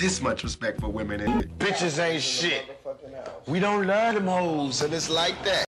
this much respect for women in. Bitches ain't shit. We don't love them hoes, and it's like that.